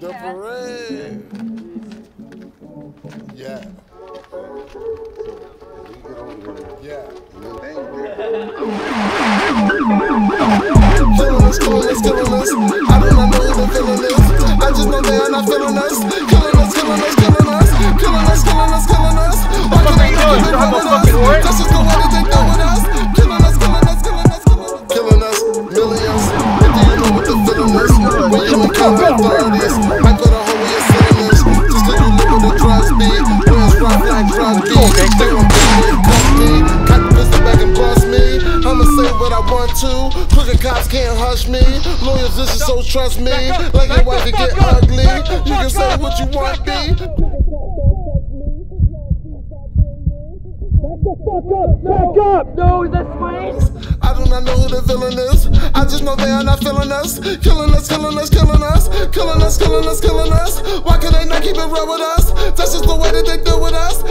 The parade. Yeah. Yeah. Killing us, killing us, killing us. Combat authorities, might go to home with. Just cause you live with the drugs be. Where's rock like drugs be? They gon' beat me, cuff me. Cock the pistol back and bust me. I'ma say what I want to. Crooked cops can't hush me. Lawyers, this is so trust me. Like your wife can get ugly. You can say what you want, be. Back up! back up! No, that's space! I do not know who the villain is. I just know they are not feeling us. Killing us, killing us, killing us killing us, killing us, killing us. Why can they not keep it real with us? That's just the way that they deal with us.